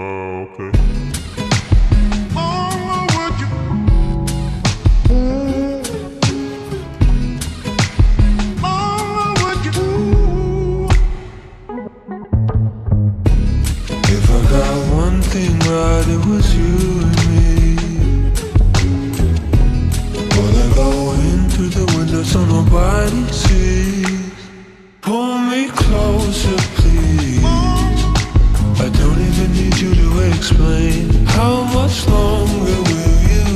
Oh? If I got one thing right, it was you and me. Go in through the window so nobody sees. Pull me closer, please. I don't even need you to explain. How much longer will you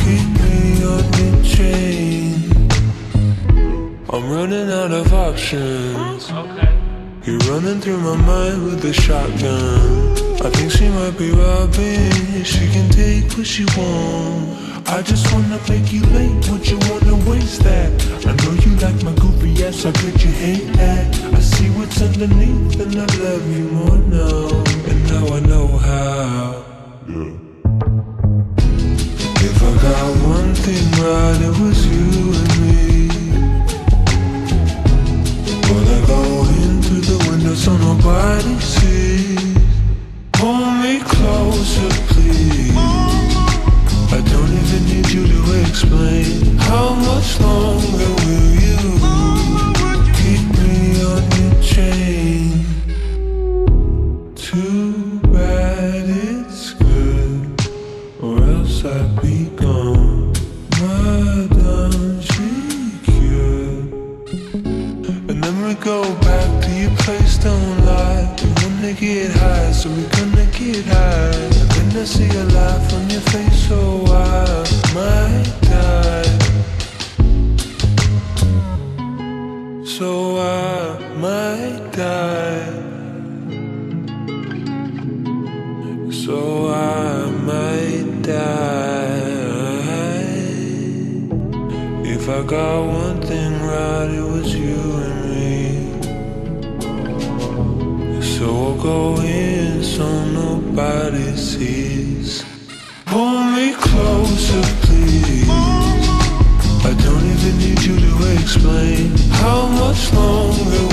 keep me on your chain? I'm running out of options. You're running through my mind with a shotgun. I think she might be robbing. She can take what she wants. I just wanna make you late. Would you wanna waste and I love you more now. And now I know how. Yeah. If I got one thing right, it was you and me. Well, I go in through the window so nobody sees. Too bad it's good or else I'd be gone. Madame, she cured. And then we go back to your place, don't lie. We wanna get high, so we're gonna get high. And then I see a laugh on your face, so I might die. So I might die. So I might die. If I got one thing right, it was you and me. So I'll go in so nobody sees. Pull me closer, please. I don't even need you to explain how much longer